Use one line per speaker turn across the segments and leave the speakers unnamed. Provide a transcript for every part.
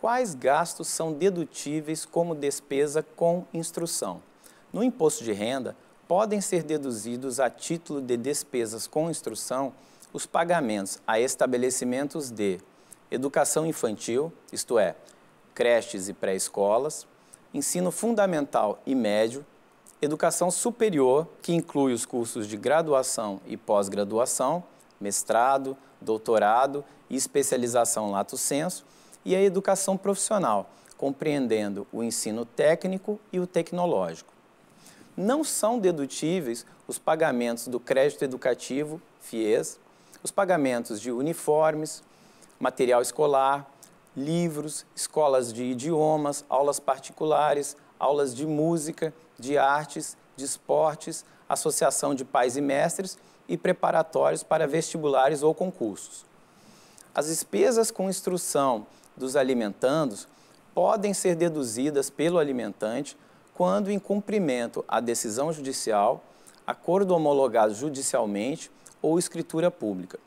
Quais gastos são dedutíveis como despesa com instrução? No imposto de renda, podem ser deduzidos a título de despesas com instrução os pagamentos a estabelecimentos de educação infantil, isto é, creches e pré-escolas, ensino fundamental e médio, educação superior, que inclui os cursos de graduação e pós-graduação, mestrado, doutorado e especialização lato sensu, e a educação profissional, compreendendo o ensino técnico e o tecnológico. Não são dedutíveis os pagamentos do crédito educativo, FIES, os pagamentos de uniformes, material escolar, livros, escolas de idiomas, aulas particulares, aulas de música, de artes, de esportes, associação de pais e mestres e preparatórios para vestibulares ou concursos. As despesas com instrução dos alimentandos podem ser deduzidas pelo alimentante quando em cumprimento à decisão judicial, acordo homologado judicialmente ou escritura pública.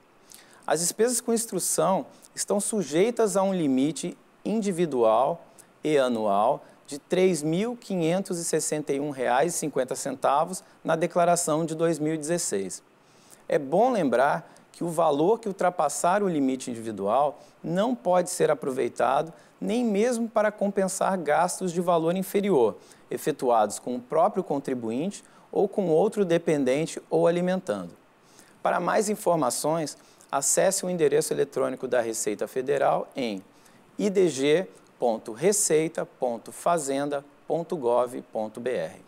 As despesas com instrução estão sujeitas a um limite individual e anual de R$ 3.561,50 na declaração de 2016. É bom lembrar que o valor que ultrapassar o limite individual não pode ser aproveitado nem mesmo para compensar gastos de valor inferior, efetuados com o próprio contribuinte ou com outro dependente ou alimentando. Para mais informações, acesse o endereço eletrônico da Receita Federal em idg.receita.fazenda.gov.br.